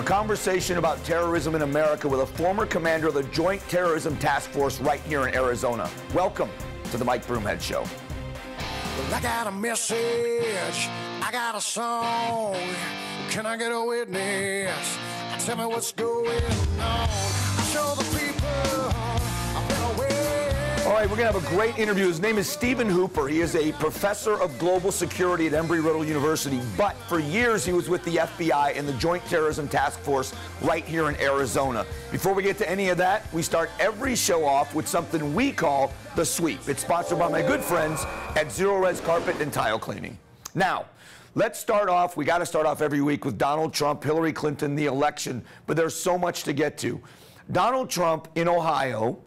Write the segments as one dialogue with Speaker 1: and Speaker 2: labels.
Speaker 1: A conversation about terrorism in America with a former commander of the Joint Terrorism Task Force right here in Arizona. Welcome to the Mike Broomhead Show.
Speaker 2: Well, I got a message. I got a song. Can I get a witness? Tell me what's going on.
Speaker 1: All right, we're going to have a great interview. His name is Steven Hooper. He is a professor of global security at Embry-Riddle University, but for years he was with the FBI and the Joint Terrorism Task Force right here in Arizona. Before we get to any of that, we start every show off with something we call the sweep. It's sponsored by my good friends at Zerorez Carpet and Tile Cleaning. Now, Let's start off. We got to start off every week with Donald Trump, Hillary Clinton, the election, but there's so much to get to. Donald Trump in Ohio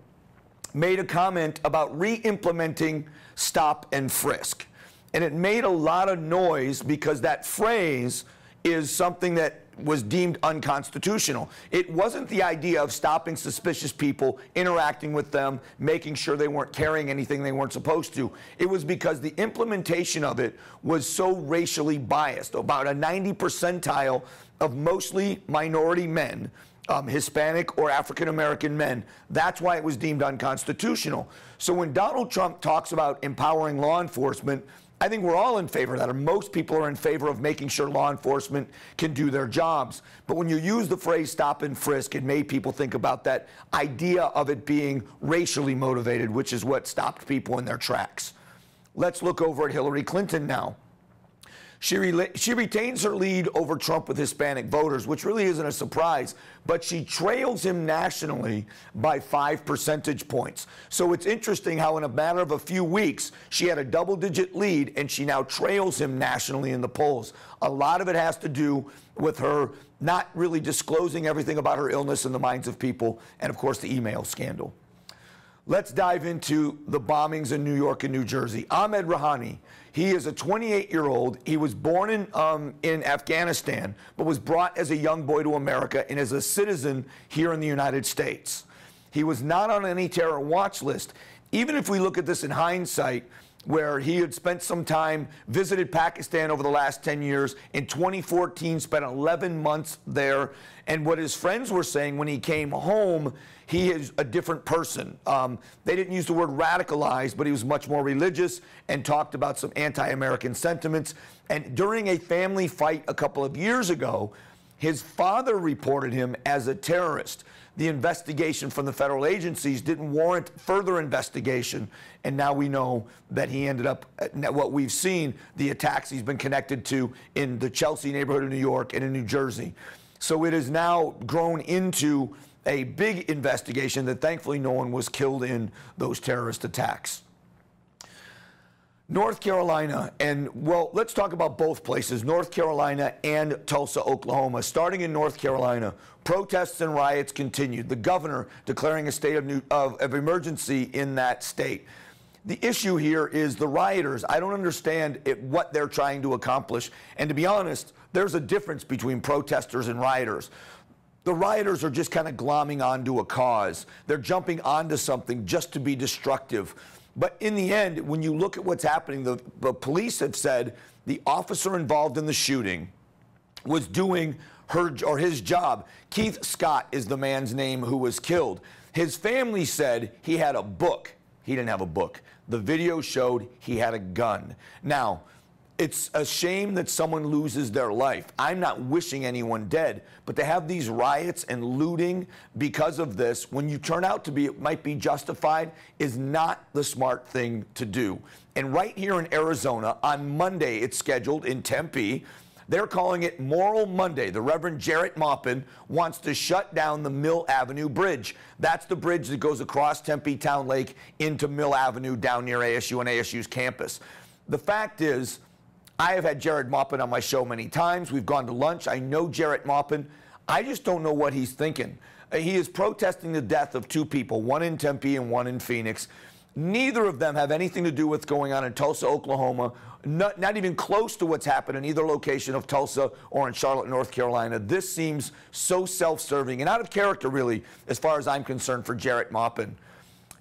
Speaker 1: made a comment about re implementing stop and frisk. And it made a lot of noise because that phrase is something that was deemed unconstitutional. It wasn't the idea of stopping suspicious people, interacting with them, making sure they weren't carrying anything they weren't supposed to. It was because the implementation of it was so racially biased. About a 90 percentile of mostly minority men um, Hispanic or African American men. That's why it was deemed unconstitutional. So when Donald Trump talks about empowering law enforcement, I think we're all in favor of that, or most people are in favor of making sure law enforcement can do their jobs. But when you use the phrase stop and frisk, it made people think about that idea of it being racially motivated, which is what stopped people in their tracks. Let's look over at Hillary Clinton now. She, re- she retains her lead over Trump with Hispanic voters, which really isn't a surprise, but she trails him nationally by five percentage points. So it's interesting how, in a matter of a few weeks, she had a double digit lead and she now trails him nationally in the polls. A lot of it has to do with her not really disclosing everything about her illness in the minds of people, and of course, the email scandal. Let's dive into the bombings in New York and New Jersey. Ahmed Rahami he is a 28 year old. He was born in, um, in Afghanistan, but was brought as a young boy to America and is a citizen here in the United States. He was not on any terror watch list. Even if we look at this in hindsight, where he had spent some time, visited Pakistan over the last 10 years. In 2014, spent 11 months there. And what his friends were saying when he came home, he is a different person. Um, they didn't use the word radicalized, but he was much more religious and talked about some anti American sentiments. And during a family fight a couple of years ago, his father reported him as a terrorist the investigation from the federal agencies didn't warrant further investigation. And now we know that he ended up, what we've seen, the attacks he's been connected to in the Chelsea neighborhood of New York and in New Jersey. So it has now grown into a big investigation that thankfully no one was killed in those terrorist attacks. North Carolina, and well, let's talk about both places, North Carolina and Tulsa, Oklahoma. Starting in North Carolina, protests and riots continued. The governor declaring a state of, new, of, of emergency in that state. The issue here is the rioters. I don't understand it, what they're trying to accomplish. And to be honest, there's a difference between protesters and rioters. The rioters are just kind of glomming onto a cause. They're jumping onto something just to be destructive. But in the end, when you look at what's happening, the, the police have said the officer involved in the shooting was doing her or his job. Keith Scott is the man's name who was killed. His family said he had a book. He didn't have a book. The video showed he had a gun. Now, it's a shame that someone loses their life. I'm not wishing anyone dead, but to have these riots and looting because of this, when you turn out to be, it might be justified, is not the smart thing to do. And right here in Arizona, on Monday, it's scheduled in Tempe. They're calling it Moral Monday. The Reverend Jarrett Maupin wants to shut down the Mill Avenue Bridge. That's the bridge that goes across Tempe Town Lake into Mill Avenue down near ASU and ASU's campus. The fact is, I have had Jarrett Maupin on my show many times. We've gone to lunch. I know Jarrett Maupin. I just don't know what he's thinking. Uh, he is protesting the death of two people, one in Tempe and one in Phoenix. Neither of them have anything to do with what's going on in Tulsa, Oklahoma, not, not even close to what's happened in either location of Tulsa or in Charlotte, North Carolina. This seems so self serving and out of character, really, as far as I'm concerned, for Jarrett Maupin.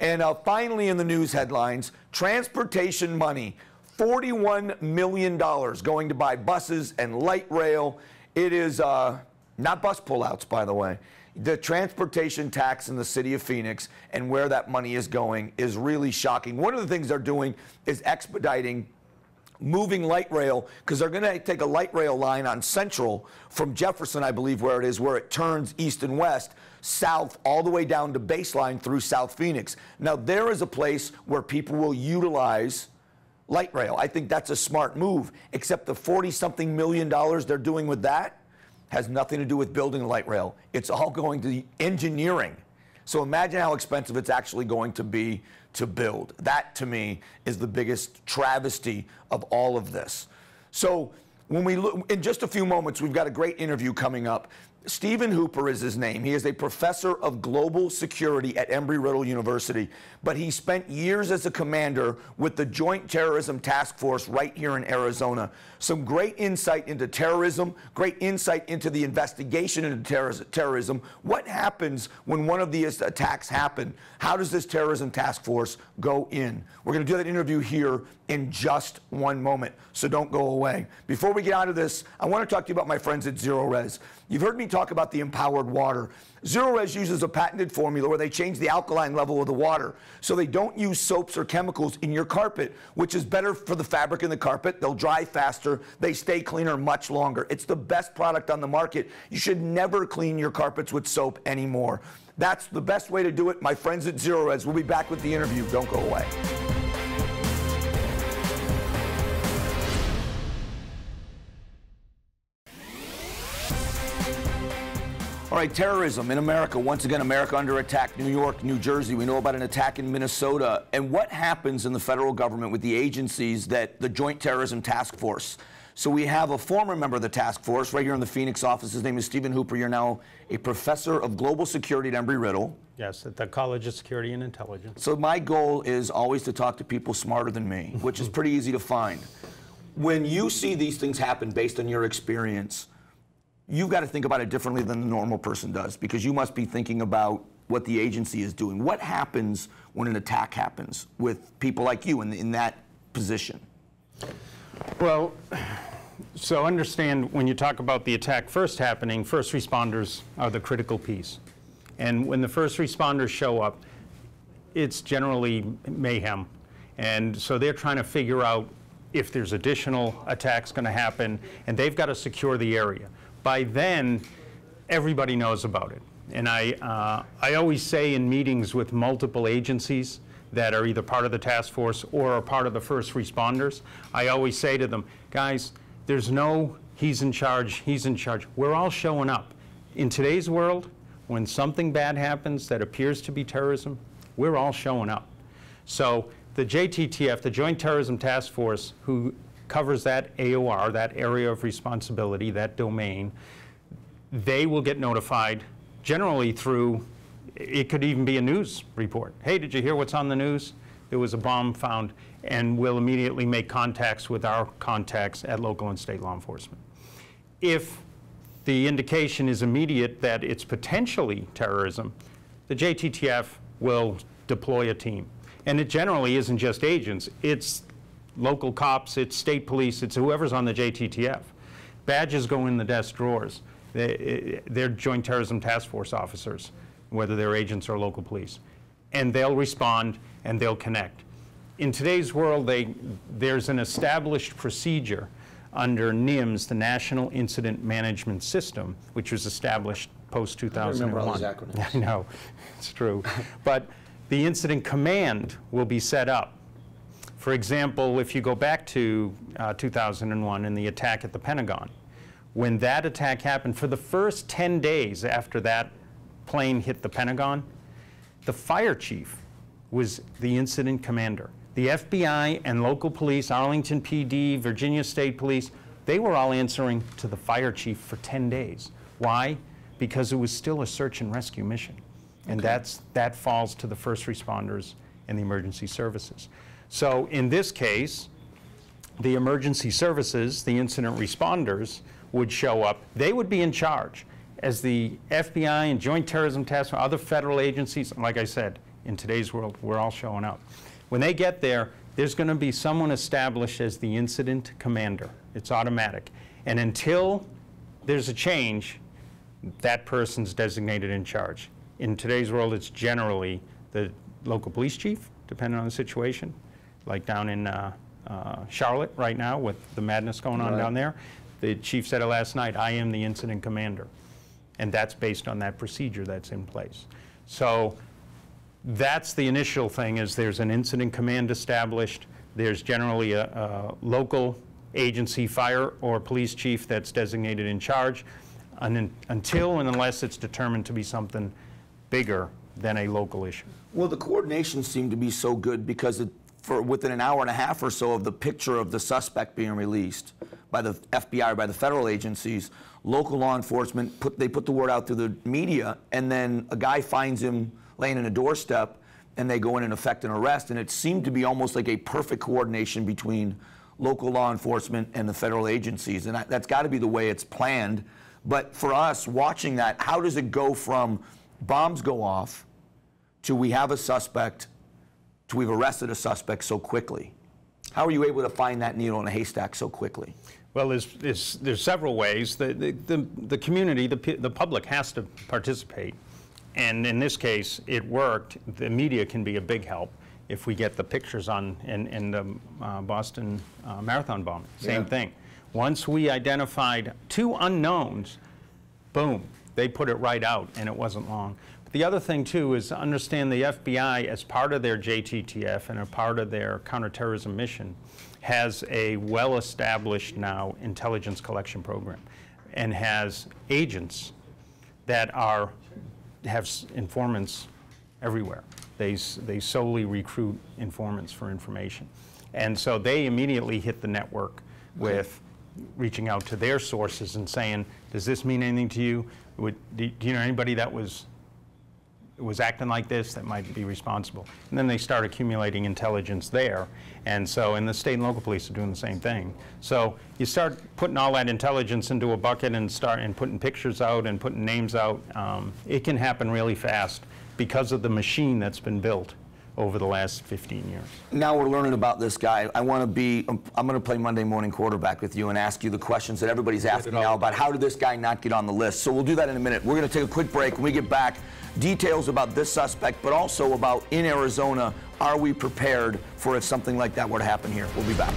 Speaker 1: And uh, finally, in the news headlines, transportation money $41 million going to buy buses and light rail. It is, uh, not bus pullouts, by the way. The transportation tax in the city of Phoenix and where that money is going is really shocking. One of the things they're doing is expediting moving light rail because they're going to take a light rail line on Central from Jefferson, I believe, where it is, where it turns east and west, south, all the way down to baseline through South Phoenix. Now, there is a place where people will utilize light rail. I think that's a smart move, except the 40 something million dollars they're doing with that has nothing to do with building light rail. It's all going to engineering. So imagine how expensive it's actually going to be to build. That to me is the biggest travesty of all of this. So when we look in just a few moments, we've got a great interview coming up. Steven Hooper is his name. He is a professor of global security at Embry-Riddle University, but he spent years as a commander with the Joint Terrorism Task Force right here in Arizona. Some great insight into terrorism, great insight into the investigation into ter terrorism. What happens when one of these attacks happen? How does this terrorism task force go in? We're going to do that interview here in just one moment, so don't go away. Before we get out of this, I want to talk to you about my friends at Zerorez. You've heard me talk about the empowered water. Zerorez uses a patented formula where they change the alkaline level of the water so they don't use soaps or chemicals in your carpet, which is better for the fabric in the carpet. They'll dry faster, they stay cleaner much longer. It's the best product on the market. You should never clean your carpets with soap anymore. That's the best way to do it. My friends at Zerorez will be back with the interview. Don't go away. All right, terrorism in America. Once again, America under attack. New York, New Jersey. We know about an attack in Minnesota. And what happens in the federal government with the agencies that the Joint Terrorism Task Force? So we have a former member of the task force right here in the Phoenix office. His name is Steven Hooper. You're now a professor of global security at Embry-Riddle.
Speaker 3: Yes, at the College of Security and Intelligence.
Speaker 1: So my goal is always to talk to people smarter than me, which is pretty easy to find. When you see these things happen based on your experience, you've got to think about it differently than the normal person does because you must be thinking about what the agency is doing. What happens when an attack happens with people like you in, in that position?
Speaker 3: Well, so understand when you talk about the attack first happening, first responders are the critical piece. And when the first responders show up, it's generally mayhem. And so they're trying to figure out if there's additional attacks going to happen, and they've got to secure the area by then, everybody knows about it. And I, uh, I always say in meetings with multiple agencies that are either part of the task force or are part of the first responders, I always say to them, guys, there's no he's in charge, he's in charge. We're all showing up. In today's world, when something bad happens that appears to be terrorism, we're all showing up. So the JTTF, the Joint Terrorism Task Force, who covers that AOR, that area of responsibility, that domain, they will get notified generally through, it could even be a news report. Hey, did you hear what's on the news? There was a bomb found, and we'll immediately make contacts with our contacts at local and state law enforcement. If the indication is immediate that it's potentially terrorism, the JTTF will deploy a team. And it generally isn't just agents, it's local cops, it's state police, it's whoever's on the JTTF. Badges go in the desk drawers. They, are Joint Terrorism Task Force officers, whether they're agents or local police. And they'll respond and they'll connect. In today's world, they, there's an established procedure under NIMS, the National Incident Management System, which was established post 2001.
Speaker 1: I remember all those.
Speaker 3: I know, it's true. but the incident command will be set up for example, if you go back to uh, 2001 and the attack at the Pentagon, when that attack happened, for the first 10 days after that plane hit the Pentagon, the fire chief was the incident commander. The FBI and local police, Arlington PD, Virginia State Police, they were all answering to the fire chief for 10 days. Why? Because it was still a search and rescue mission. And okay. that's, that falls to the first responders and the emergency services. So in this case, the emergency services, the incident responders, would show up. They would be in charge. As the FBI and Joint Terrorism Task Force, other federal agencies, like I said, in today's world, we're all showing up. When they get there, there's going to be someone established as the incident commander. It's automatic. And until there's a change, that person's designated in charge. In today's world, it's generally the local police chief, depending on the situation, like down in uh, uh, Charlotte right now with the madness going on
Speaker 1: Right.
Speaker 3: down there. The chief said it last night, I am the incident commander. And that's based on that procedure that's in place. So that's the initial thing, is there's an incident command established. There's generally a, a local agency, fire or police chief that's designated in charge un- until and unless it's determined to be something bigger than a local issue.
Speaker 1: Well, the coordination seemed to be so good because it, for within an hour and a half or so of the picture of the suspect being released by the FBI or by the federal agencies, local law enforcement put they put the word out through the media, and then a guy finds him laying in a doorstep, and they go in and effect an arrest. And it seemed to be almost like a perfect coordination between local law enforcement and the federal agencies, and that, that's got to be the way it's planned. But for us watching that, how does it go from bombs go off? to we have a suspect we've arrested a suspect so quickly? How are you able to find that needle in a haystack so quickly?
Speaker 3: Well, there's, there's, there's several ways. The, the, the, the community, the, the public has to participate. And in this case, it worked. The media can be a big help if we get the pictures on in, in the uh, Boston uh, Marathon bombing. Same
Speaker 1: Yeah.
Speaker 3: thing. Once we identified two unknowns, boom, they put it right out, and it wasn't long. The other thing, too, is understand the FBI, as part of their JTTF and a part of their counterterrorism mission, has a well established now intelligence collection program and has agents that are have informants everywhere. They, they solely recruit informants for information. And so they immediately hit the network with reaching out to their sources and saying, does this mean anything to you? Would, do you know anybody that was was acting like this that might be responsible. And then they start accumulating intelligence there. And so, and the state and local police are doing the same thing. So you start putting all that intelligence into a bucket and start and putting pictures out and putting names out. Um, it can happen really fast because of the machine that's been built over the last 15 years.
Speaker 1: Now we're learning about this guy. I want to be, um, I'm going to play Monday morning quarterback with you and ask you the questions that everybody's asking now about how did this guy not get on the list. So we'll do that in a minute. We're going to take a quick break. When we get back, details about this suspect, but also about in Arizona, are we prepared for if something like that were to happen here? We'll be back.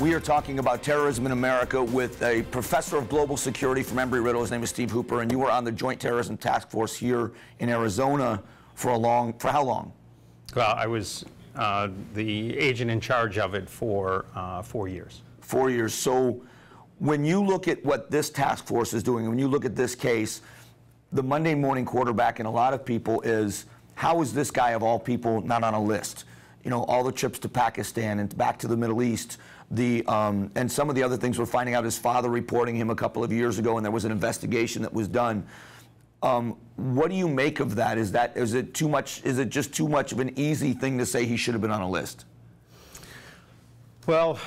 Speaker 1: We are talking about terrorism in America with a professor of global security from Embry-Riddle. His name is Steve Hooper, and you were on the Joint Terrorism Task Force here in Arizona for a long, for how long?
Speaker 3: Well, I was uh, the agent in charge of it for uh, four years.
Speaker 1: Four years. So when you look at what this task force is doing, when you look at this case, the Monday morning quarterback in a lot of people is how is this guy of all people not on a list? You know, all the trips to Pakistan and back to the Middle East, the um, and some of the other things we're finding out. His father reporting him a couple of years ago, and there was an investigation that was done. Um, what do you make of that? Is that is it too much? Is it just too much of an easy thing to say he should have been on a list?
Speaker 3: Well,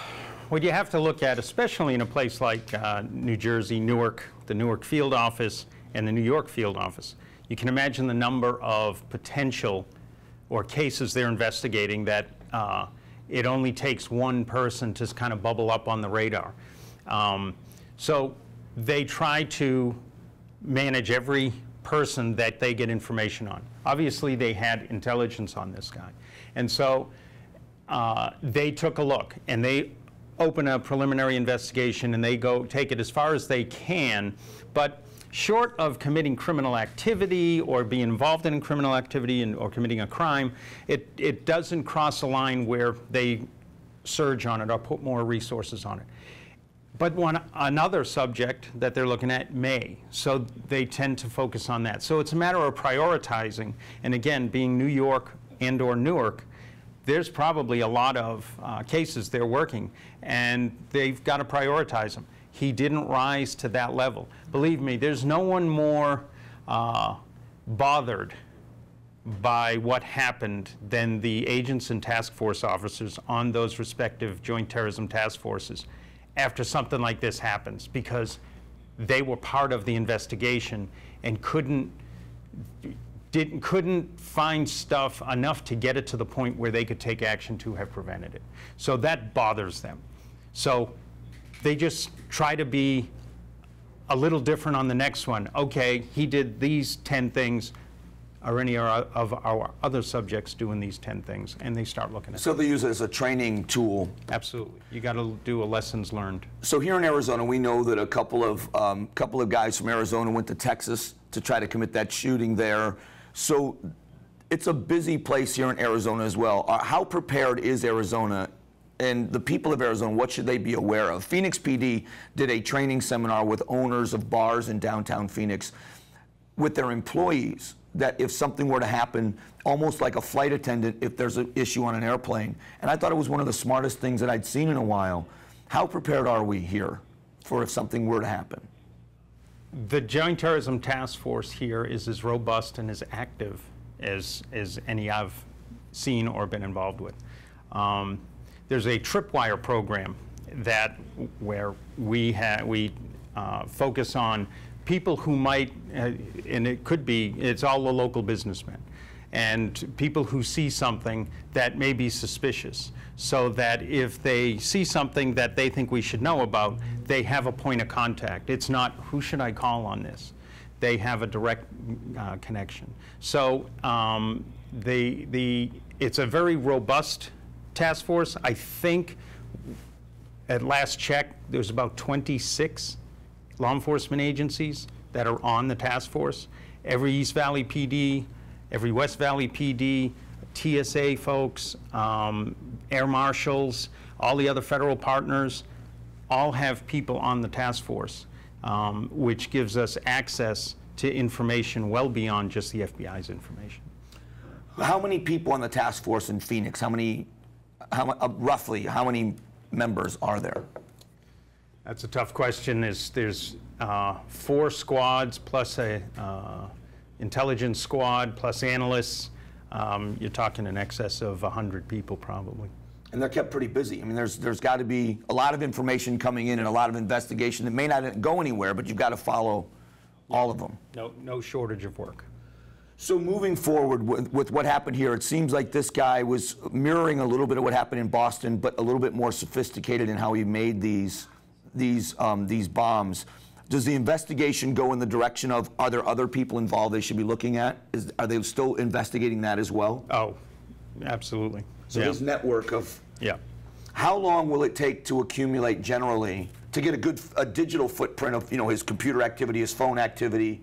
Speaker 3: what you have to look at, especially in a place like uh, New Jersey, Newark, the Newark field office, and the New York field office, you can imagine the number of potential or cases they're investigating that uh, it only takes one person to kind of bubble up on the radar. Um, so they try to manage every person that they get information on. Obviously, they had intelligence on this guy. And so uh, they took a look and they open a preliminary investigation and they go take it as far as they can. But short of committing criminal activity or being involved in criminal activity and, or committing a crime, it, it doesn't cross a line where they surge on it or put more resources on it. But one another subject that they're looking at may, so they tend to focus on that. So it's a matter of prioritizing. And again, being New York and/or Newark, there's probably a lot of uh, cases they're working, and they've got to prioritize them. He didn't rise to that level. Believe me, there's no one more uh, bothered by what happened than the agents and task force officers on those respective joint terrorism task forces after something like this happens because they were part of the investigation and couldn't didn't couldn't find stuff enough to get it to the point where they could take action to have prevented it. So that bothers them. So they just try to be a little different on the next one. Okay, he did these 10 things. Are any of our other subjects doing these 10 things? And they start looking at
Speaker 1: So they use it as a training tool.
Speaker 3: Absolutely. You got to do a lessons learned.
Speaker 1: So here in Arizona, we know that a couple of um, couple of guys from Arizona went to Texas to try to commit that shooting there. So it's a busy place here in Arizona as well. Uh, how prepared is Arizona and the people of Arizona, what should they be aware of? Phoenix PD did a training seminar with owners of bars in downtown Phoenix with their employees that if something were to happen, almost like a flight attendant, if there's an issue on an airplane. And I thought it was one of the smartest things that I'd seen in a while. How prepared are we here for if something were to happen?
Speaker 3: The Joint Terrorism Task Force here is as robust and as active as, as any I've seen or been involved with. Um, there's a tripwire program that where we we uh, focus on people who might, uh, and it could be, it's all the local businessmen, and people who see something that may be suspicious, so that if they see something that they think we should know about, they have a point of contact. It's not, who should I call on this? They have a direct uh, connection. So um, the, the, it's a very robust task force. I think at last check, there's about 26 law enforcement agencies that are on the task force. Every East Valley PD, every West Valley PD, TSA folks, um, air marshals, all the other federal partners, all have people on the task force, um, which gives us access to information well beyond just the FBI's information.
Speaker 1: How many people on the task force in Phoenix? How many how, uh, roughly, how many members are there?
Speaker 3: That's a tough question. There's, there's uh, four squads plus a uh, intelligence squad plus analysts. Um, you're talking in excess of 100 people probably.
Speaker 1: And they're kept pretty busy. I mean, there's, there's got to be a lot of information coming in and a lot of investigation that may not go anywhere, but you've got to follow all of them.
Speaker 3: No, no shortage of work.
Speaker 1: So moving forward with, with, what happened here, it seems like this guy was mirroring a little bit of what happened in Boston, but a little bit more sophisticated in how he made these these um, these bombs. Does the investigation go in the direction of are there other people involved they should be looking at? Is, are they still investigating that as well?
Speaker 3: Oh, absolutely.
Speaker 1: So yeah. his network of
Speaker 3: yeah.
Speaker 1: How long will it take to accumulate generally to get a good a digital footprint of you know his computer activity, his phone activity?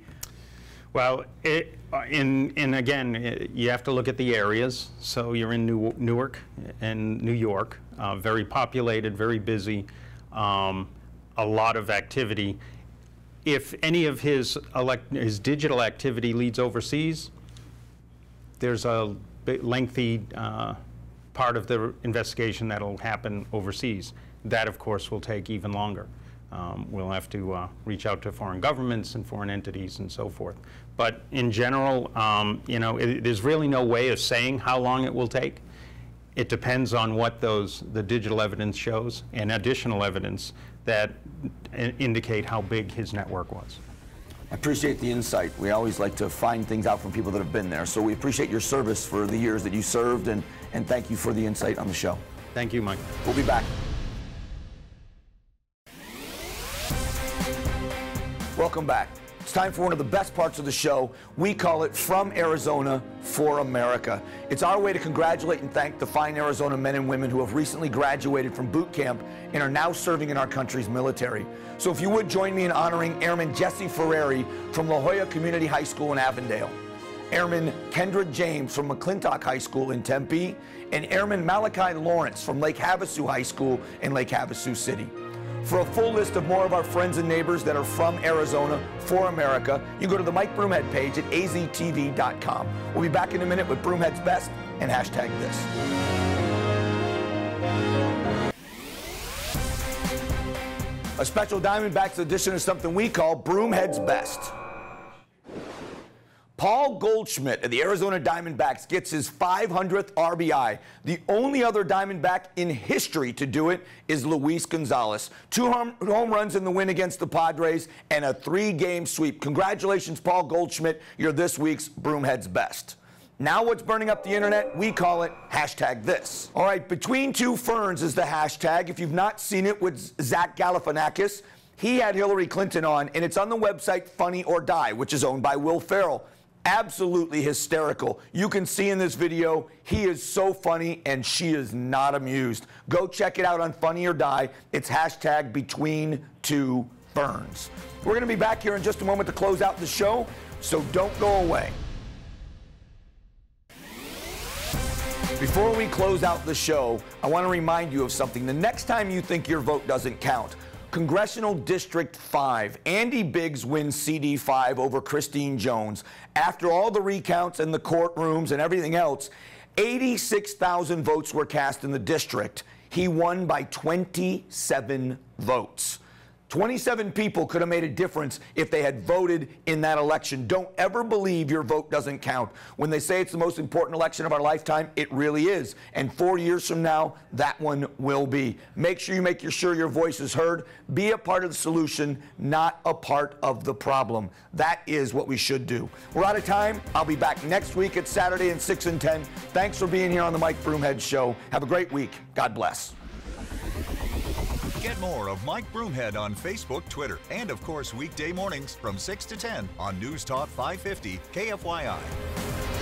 Speaker 3: Well, it, uh, in, in again, uh, you have to look at the areas. So you're in New, Newark and New York, uh, very populated, very busy, um, a lot of activity. If any of his, elect, his digital activity leads overseas, there's a lengthy uh, part of the investigation that'll happen overseas. That, of course, will take even longer. Um, we'll have to uh, reach out to foreign governments and foreign entities and so forth. But in general, um, you know, it, there's really no way of saying how long it will take. It depends on what those the digital evidence shows and additional evidence that indicate how big his network was.
Speaker 1: I appreciate the insight. We always like to find things out from people that have been there. So we appreciate your service for the years that you served, and, and thank you for the insight on the show.
Speaker 3: Thank you, Mike.
Speaker 1: We'll be back. Welcome back. It's time for one of the best parts of the show. We call it From Arizona for America. It's our way to congratulate and thank the fine Arizona men and women who have recently graduated from boot camp and are now serving in our country's military. So if you would join me in honoring Airman Jesse Ferrari from La Joya Community High School in Avondale. Airman Kendra James from McClintock High School in Tempe, and Airman Malachi Lawrence from Lake Havasu High School in Lake Havasu City. For a full list of more of our friends and neighbors that are from Arizona for America, you go to the Mike Broomhead page at aztv.com. We'll be back in a minute with Broomhead's Best and hashtag this. A special Diamondbacks edition is something we call Broomhead's Best. Paul Goldschmidt of the Arizona Diamondbacks gets his 500th RBI. The only other Diamondback in history to do it is Luis Gonzalez. Two home, runs in the win against the Padres and a three game sweep. Congratulations, Paul Goldschmidt. You're this week's Broomhead's best. Now what's burning up the internet? We call it hashtag this. All right, between two ferns is the hashtag. If you've not seen it with Zach Galifianakis, he had Hillary Clinton on, and it's on the website Funny or Die, which is owned by Will Ferrell. Absolutely hysterical. You can see in this video, he is so funny and she is not amused. Go check it out on Funny or Die. It's hashtag between two ferns. We're going to be back here in just a moment to close out the show, so don't go away. Before we close out the show, I want to remind you of something. The next time you think your vote doesn't count, Congressional District 5, Andy Biggs wins CD5 over Christine Jones. After all the recounts and the courtrooms and everything else, 86,000 votes were cast in the district. He won by 27 votes. 27 people could have made a difference if they had voted in that election. Don't ever believe your vote doesn't count. When they say it's the most important election of our lifetime, it really is. And four years from now, that one will be. Make sure you make sure your voice is heard. Be a part of the solution, not a part of the problem. That is what we should do. We're out of time. I'll be back next week at Saturday at 6 and 10. Thanks for being here on the Mike Broomhead Show. Have a great week. God bless.
Speaker 4: Get more of Mike Broomhead on Facebook, Twitter, and of course weekday mornings from 6 to 10 on News Talk 550 KFYI.